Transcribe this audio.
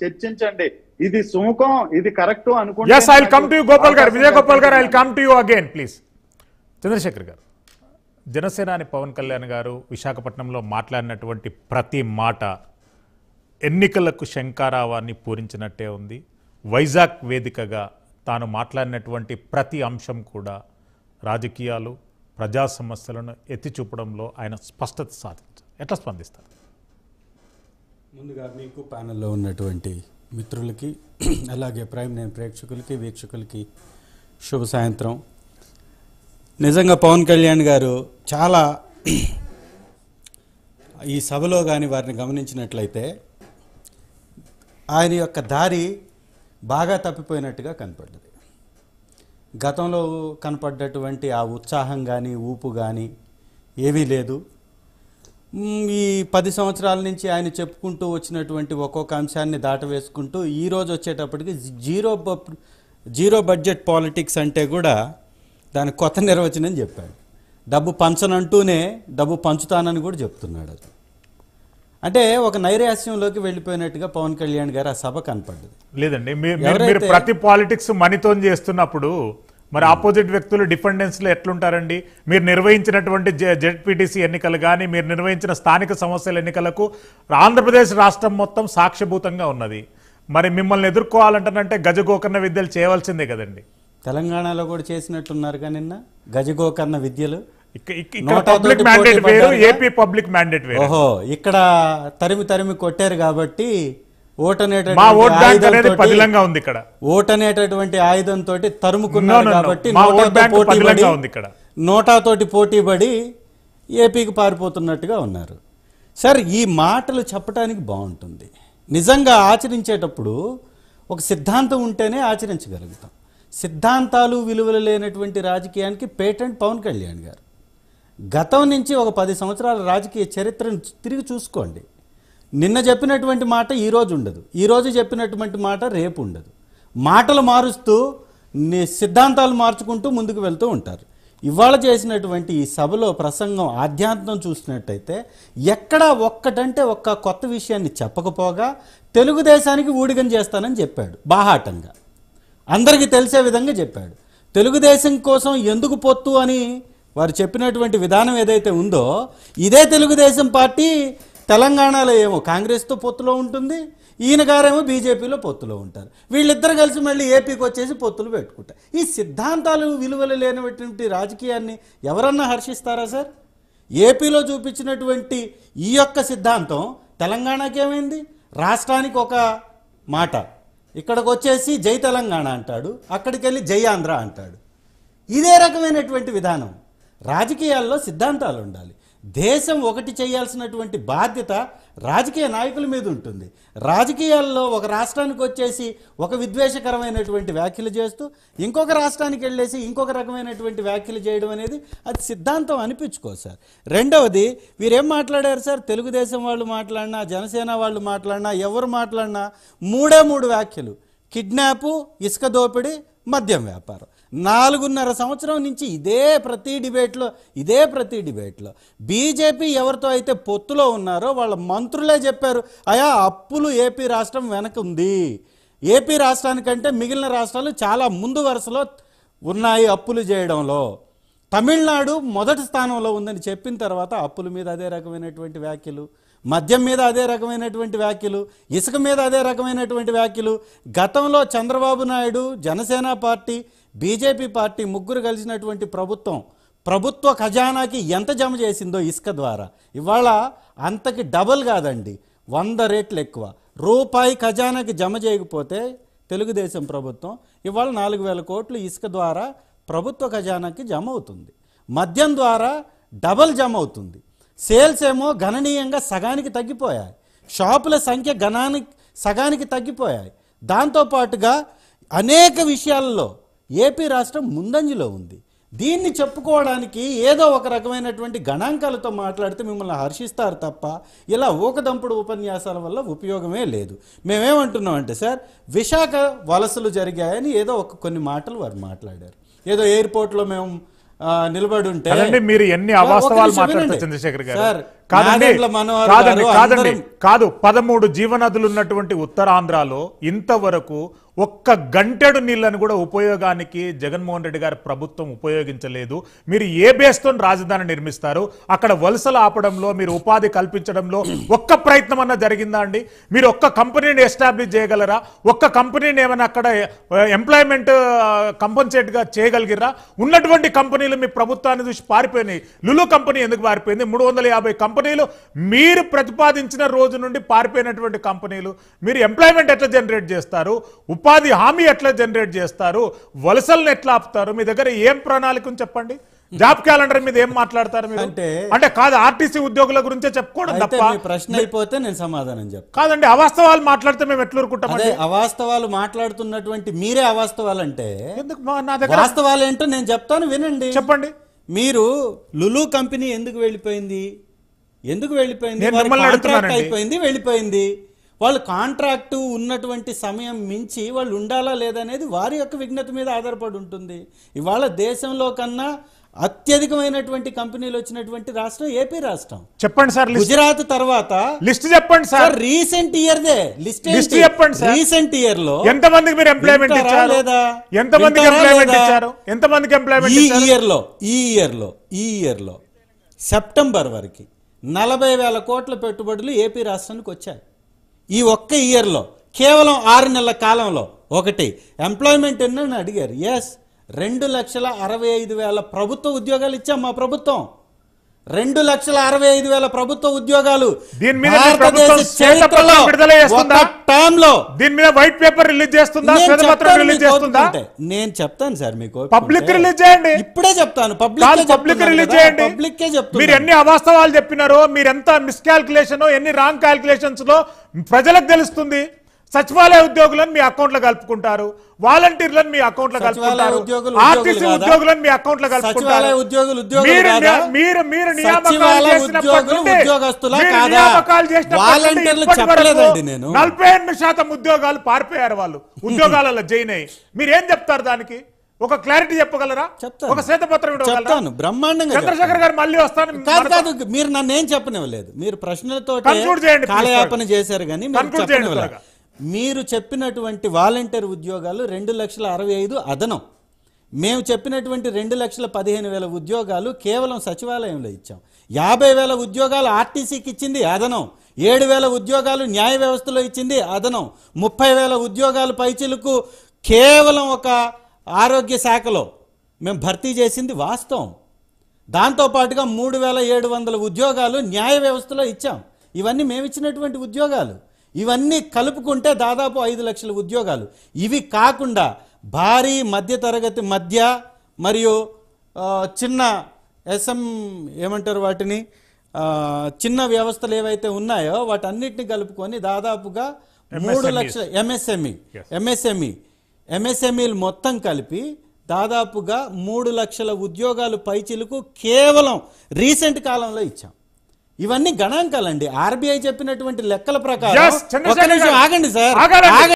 చర్చించండి. ఇది సుముఖం ఇది కరెక్ట్ అనుకుంటే yes I come to Gopal garu Vijay Gopal garu I come to you again please Chandrashekhar garu జనసేనాని పవన్ కళ్యాణ్ గారు విశాఖపట్నంలో మాట్లాడినటువంటి ప్రతి మాట ఎన్నికలకు శంకారావాన్ని పూరించినట్టే ఉంది. వైజాగ్ వేదికగా తాను మాట్లాడినటువంటి ప్రతి అంశం కూడా రాజకీయాలు ప్రజా సమస్యలను ఎత్తి చూపడంలో ఆయన స్పష్టత సాధించారు. ఎట్లా స్పందిస్తారు? ముందుగా మీకు ప్యానెల్లో ఉన్నటువంటి మిత్రులకి అలాగే ప్రైమ్ నేను ప్రేక్షకులకి వీక్షకులకి శుభ సాయంత్రం. నిజంగా పవన్ కళ్యాణ్ గారు చాలా ఈ సభలో కానీ వారిని గమనించినట్లయితే ఆయన యొక్క దారి బాగా తప్పిపోయినట్టుగా కనపడ్డది. గతంలో కనపడ్డటువంటి ఆ ఉత్సాహం కానీ ఊపు కానీ ఏమీ లేదు. ఈ పది సంవత్సరాల నుంచి ఆయన చెప్పుకుంటూ వచ్చినటువంటి ఒక్కొక్క అంశాన్ని దాటవేసుకుంటూ ఈ రోజు వచ్చేటప్పటికి జీరో జీరో బడ్జెట్ పాలిటిక్స్ అంటే కూడా దాని కొత్త నిర్వచనం చెప్పాడు. డబ్బు పంచనంటూనే డబ్బు పంచుతానని కూడా చెప్తున్నాడు అది. అంటే ఒక నైరాస్యంలోకి వెళ్ళిపోయినట్టుగా పవన్ కళ్యాణ్ గారు ఆ సభ కనపడ్డది. లేదండి మీరు ప్రతి పాలిటిక్స్ మనీతో చేస్తున్నప్పుడు మరి ఆపోజిట్ వ్యక్తులు డిఫెండెన్స్లో ఎట్లుంటారండి? మీరు నిర్వహించినటువంటి జెడ్పీటీసీ ఎన్నికలు కానీ మీరు నిర్వహించిన స్థానిక సమస్యల ఎన్నికలకు ఆంధ్రప్రదేశ్ రాష్ట్రం మొత్తం సాక్ష్యభూతంగా ఉన్నది. మరి మిమ్మల్ని ఎదుర్కోవాలంటేనంటే గజగోకర్ణ విద్యలు చేయవలసిందే కదండి. తెలంగాణలో కూడా చేసినట్టున్నారుగా నిన్న? గజగోకర్ణ విద్యలు? ఏపీ పబ్లిక్ మ్యాండేట్ ఓహో ఇక్కడ తరిమి తరిమి కొట్టారు కాబట్టి ఓట్ అనేది పదిలంగా ఉంది ఇక్కడ. ఓటనేటటువంటి ఆయుధంతో తరుముకున్నారు. కాబట్టి ఇక్కడ. నోటాతోటి పోటీపడి ఏపీకి పారిపోతున్నట్టుగా ఉన్నారు. సార్ ఈ మాటలు చెప్పడానికి బాగుంటుంది. నిజంగా ఆచరించేటప్పుడు ఒక సిద్ధాంతం ఉంటేనే ఆచరించగలుగుతాం. సిద్ధాంతాలు విలువలు లేనటువంటి రాజకీయానికి పేటెంట్ పవన్ కళ్యాణ్ గారు. గతం నుంచి ఒక పది సంవత్సరాల రాజకీయ చరిత్రను తిరిగి చూసుకోండి. నిన్న చెప్పినటువంటి మాట ఈరోజు ఉండదు. ఈరోజు చెప్పినటువంటి మాట రేపు ఉండదు. మాటలు మారుస్తూ సిద్ధాంతాలు మార్చుకుంటూ ముందుకు వెళ్తూ ఉంటారు. ఇవాళ చేసినటువంటి ఈ సభలో ప్రసంగం ఆధ్యాత్మం చూసినట్టయితే ఎక్కడా ఒక్కటంటే ఒక్క కొత్త విషయాన్ని చెప్పకపోగా తెలుగుదేశానికి ఊడిగం చేస్తానని చెప్పాడు బాహాటంగా. అందరికీ తెలిసే విధంగా చెప్పాడు. తెలుగుదేశం కోసం ఎందుకు పొత్తు అని వారు చెప్పినటువంటి విధానం ఏదైతే ఉందో ఇదే తెలుగుదేశం పార్టీ తెలంగాణలో ఏమో కాంగ్రెస్తో పొత్తులో ఉంటుంది ఈయన గారేమో బీజేపీలో పొత్తులో ఉంటారు. వీళ్ళిద్దరు కలిసి మళ్ళీ ఏపీకి వచ్చేసి పొత్తులు పెట్టుకుంటారు. ఈ సిద్ధాంతాలు విలువలు లేనటువంటి రాజకీయాన్ని ఎవరన్నా హర్షిస్తారా సార్? ఏపీలో చూపించినటువంటి ఈ యొక్క సిద్ధాంతం తెలంగాణకి ఏమైంది రాష్ట్రానికి ఒక మాట ఇక్కడికి వచ్చేసి జై తెలంగాణ అంటాడు అక్కడికి వెళ్ళి జై ఆంధ్ర అంటాడు. ఇదే రకమైనటువంటి విధానం. రాజకీయాల్లో సిద్ధాంతాలు ఉండాలి. దేశం ఒకటి చేయాల్సినటువంటి బాధ్యత రాజకీయ నాయకుల మీద ఉంటుంది. రాజకీయాల్లో ఒక రాష్ట్రానికి వచ్చేసి ఒక విద్వేషకరమైనటువంటి వ్యాఖ్యలు చేస్తూ ఇంకొక రాష్ట్రానికి వెళ్ళేసి ఇంకొక రకమైనటువంటి వ్యాఖ్యలు చేయడం అనేది అది సిద్ధాంతం అనిపించుకో సార్. రెండవది వీరేం మాట్లాడారు సార్? తెలుగుదేశం వాళ్ళు మాట్లాడినా జనసేన వాళ్ళు మాట్లాడినా ఎవరు మాట్లాడినా మూడే మూడు వ్యాఖ్యలు. కిడ్నాపు ఇసుక దోపిడీ మద్యం వ్యాపారం. నాలుగున్నర సంవత్సరం నుంచి ఇదే ప్రతి డిబేట్లో ఇదే ప్రతి డిబేట్లో బీజేపీ ఎవరితో అయితే పొత్తులో ఉన్నారో వాళ్ళ మంత్రులే చెప్పారు అయా అప్పులు ఏపీ రాష్ట్రం వెనక ఉంది. ఏపీ రాష్ట్రానికంటే మిగిలిన రాష్ట్రాలు చాలా ముందు వరుసలో ఉన్నాయి అప్పులు చేయడంలో. తమిళనాడు మొదటి స్థానంలో ఉందని చెప్పిన తర్వాత అప్పుల మీద అదే రకమైనటువంటి వ్యాఖ్యలు. మద్యం మీద అదే రకమైనటువంటి వ్యాఖ్యలు ఇసుక మీద అదే రకమైనటువంటి వ్యాఖ్యలు. గతంలో Chandrababu Naidu Janasena party BJP party ముగ్గురు కలిసినటువంటి ప్రభుత్వం ప్రభుత్వ ఖజానాకి ఎంత జమ చేసిందో ఇసుక ద్వారా. ఇవాళ అంతకి డబుల్ కాదండి వంద రేట్లు ఎక్కువ. రూపాయి ఖజానాకి జమ చేయకపోతే తెలుగుదేశం ప్రభుత్వం ఇవాళ నాలుగు వేల కోట్లు ఇసుక ద్వారా ప్రభుత్వ ఖజానాకి జమ అవుతుంది. మద్యం ద్వారా డబల్ జమ అవుతుంది. సేల్స్ ఏమో గణనీయంగా సగానికి తగ్గిపోయాయి. షాపుల సంఖ్య గణానికి సగానికి తగ్గిపోయాయి. దాంతోపాటుగా అనేక విషయాల్లో ఏపీ రాష్ట్రం ముందంజలో ఉంది. దీన్ని చెప్పుకోవడానికి ఏదో ఒక రకమైనటువంటి గణాంకాలతో మాట్లాడితే మిమ్మల్ని హర్షిస్తారు తప్ప ఇలా ఊకదంపుడు ఉపన్యాసాల వల్ల ఉపయోగమే లేదు. మేమేమంటున్నామంటే సార్ విశాఖ వలసలు జరిగాయని ఏదో ఒక కొన్ని మాటలు వారు మాట్లాడారు. ఏదో ఎయిర్పోర్ట్లో మేము నిలబడి ఉంటే మీరు ఎన్ని అవాస్తవాలు వినండి. చంద్రశేఖర్ గారు సార్ కాదండి కాదండి కాదు పదమూడు జీవనదులు ఉన్నటువంటి ఉత్తరాంధ్రలో ఇంతవరకు ఒక్క గంటెడు నీళ్ళను కూడా ఉపయోగానికి జగన్మోహన్ రెడ్డి గారి ప్రభుత్వం ఉపయోగించలేదు. మీరు ఏ బేస్తో రాజధాని నిర్మిస్తారు? అక్కడ వలసలు ఆపడంలో మీరు ఉపాధి కల్పించడంలో ఒక్క ప్రయత్నం అన్న జరిగిందా అండి? మీరు ఒక్క కంపెనీని ఎస్టాబ్లిష్ చేయగలరా? ఒక్క కంపెనీని ఏమైనా అక్కడ ఎంప్లాయ్మెంట్ కంపన్సేట్గా చేయగలిగిరా ఉన్నటువంటి కంపెనీలు మీ ప్రభుత్వాన్ని చూసి పారిపోయినాయి. లులు కంపెనీ ఎందుకు పారిపోయింది? మూడు వందల యాభై కంపెనీలు మీరు ప్రతిపాదించిన రోజు నుండి పారిపోయినటువంటి కంపెనీలు మీరు ఎంప్లాయ్మెంట్ ఎట్లా జనరేట్ చేస్తారు ఉపాధి హామీ ఎట్లా జనరేట్ చేస్తారు వలసలను ఎట్లా ఆపుతారు మీ దగ్గర ఏం ప్రణాళిక చెప్పండి? జాబ్ క్యాలెండర్ మీద ఏం మాట్లాడతారు మీరు? అంటే- అంటే కాదు ఆర్టీసీ ఉద్యోగుల గురించే చెప్పుకోవడం తప్ప. ప్రశ్న అయిపోతే నేను సమాధానం చెప్తాను కాదండి అవాస్తవాలు మాట్లాడితే మేము ఎట్లా అదే ఊరుకుంటామండి అవాస్తవాలు మాట్లాడుతున్నటువంటి మీరే అవాస్తవాలు అంటే ఎందుకు నా దగ్గర వాస్తవాలు ఏంటో నేను చెప్తాను వినండి. చెప్పండి. మీరు లులు కంపెనీ ఎందుకు వెళ్ళిపోయింది? ఎందుకు వెళ్ళిపోయింది? కాంట్రాక్ట్. అయిపోయింది వెళ్ళిపోయింది. వాళ్ళు కాంట్రాక్టు ఉన్నటువంటి సమయం మించి వాళ్ళు ఉండాలా లేదనేది వారి యొక్క విజ్ఞత మీద ఆధారపడి ఉంటుంది. ఇవాళ దేశంలో కన్నా అత్యధికమైనటువంటి కంపెనీలు వచ్చినటువంటి రాష్ట్రం ఏపీ రాష్ట్రం. చెప్పండి సార్ గుజరాత్ తర్వాత లిస్ట్ చెప్పండి సార్. రీసెంట్ ఇయర్ దే లిస్ట్ లిస్ట్ చెప్పండి సార్. రీసెంట్ ఇయర్లో ఎంత మందికి మీరు ఎంప్లాయ్మెంట్ ఇచ్చారు? లేదా? ఎంత మందికి ఎంప్లాయ్మెంట్? ఇచ్చారు? ఎంత మందికి ఎంప్లాయ్మెంట్ ఈ ఇయర్లో ఈ ఇయర్లో ఈ ఇయర్లో సెప్టెంబర్ వరకు నలభై వేల కోట్ల పెట్టుబడులు ఏపీ రాష్ట్రానికి వచ్చాయి. ఈ ఒక్క ఇయర్లో కేవలం ఆరు నెలల కాలంలో ఒకటి ఎంప్లాయ్మెంట్ ఎన్నని అడిగారు. ఎస్ రెండు లక్షల అరవై ఐదు వేల ప్రభుత్వ ఉద్యోగాలు ఇచ్చాం మా ప్రభుత్వం. రెండు లక్షల అరవై ఐదు వేల ప్రభుత్వ ఉద్యోగాలు దీని మీద దీని మీద వైట్ పేపర్ రిలీజ్ చేస్తుందా? రిలీజ్ చేస్తుందా. నేను చెప్తాను సార్ మీకు పబ్లిక్ రిలీజ్ చేయండి. ఇప్పుడే చెప్తాను. పబ్లిక్ పబ్లిక్ రిలీజ్ చేయండి. పబ్లిక్ మీరు ఎన్ని అవాస్తవాలు చెప్పినారో మీరు ఎంత మిస్కాల్కులేషన్ ఎన్ని రాంగ్ క్యాల్కులేషన్స్లో ప్రజలకు తెలుస్తుంది. సచివాలయ ఉద్యోగులను మీ అకౌంట్లో కలుపుకుంటారు వాలంటీర్లను మీ అకౌంట్లో సచివాలయ కలుపుకుంటారు ఆర్టీసీ? ఉద్యోగులను మీ అకౌంట్లో కలుపుకుంటారు. మీరు? మీరు మీరు నియామకాలు చేసినప్పటి. నలభై ఎనిమిది శాతం ఉద్యోగాలు పారిపోయారు వాళ్ళు. ఉద్యోగాలలో జైన్ అయ్యి. మీరు ఏం చెప్తారు దానికి? ఒక క్లారిటీ చెప్పగలరా. ఒక శ్వేతపత్రం చెప్తాను. బ్రహ్మాండంగా చంద్రశేఖర్ గారు మళ్ళీ వస్తాను కాదు కాదు. మీరు నన్ను ఏం చెప్పనివ్వలేదు. మీరు ప్రశ్నలతో కాలయాపన చేశారు కానీ మీరు చెప్పినటువంటి వాలంటీర్ ఉద్యోగాలు రెండు లక్షల అరవై ఐదు అదనం. మేము చెప్పినటువంటి రెండు లక్షల పదిహేను వేల ఉద్యోగాలు కేవలం సచివాలయంలో ఇచ్చాం. యాభై వేల ఉద్యోగాలు ఆర్టీసీకి ఇచ్చింది అదనం. ఏడు వేల ఉద్యోగాలు న్యాయ వ్యవస్థలో ఇచ్చింది అదనం. ముప్పై వేల ఉద్యోగాలు పైచిలకు కేవలం ఒక ఆరోగ్య శాఖలో మేము భర్తీ చేసింది వాస్తవం. దాంతోపాటుగా మూడు వేల ఏడు వందల ఉద్యోగాలు న్యాయ వ్యవస్థలో ఇచ్చాం. ఇవన్నీ మేము ఇచ్చినటువంటి ఉద్యోగాలు. ఇవన్నీ కలుపుకుంటే దాదాపు ఐదు లక్షల ఉద్యోగాలు. ఇవి కాకుండా భారీ మధ్యతరగతి మధ్య మరియు చిన్న ఎస్ఎం ఏమంటారు వాటిని చిన్న వ్యవస్థలు ఏవైతే ఉన్నాయో వాటన్నిటిని కలుపుకొని దాదాపుగా మూడు. లక్షల ఎంఎస్ఎంఈ ఎంఎస్ఎంఈ ఎంఎస్ఎంఈలు మొత్తం కలిపి దాదాపుగా మూడు లక్షల ఉద్యోగాలు పైచిలకు కేవలం రీసెంట్ కాలంలో ఇచ్చాం. ఇవన్నీ గణాంకాలండి. ఆర్బీఐ చెప్పినటువంటి లెక్కల ప్రకారం. ఆగండి సార్.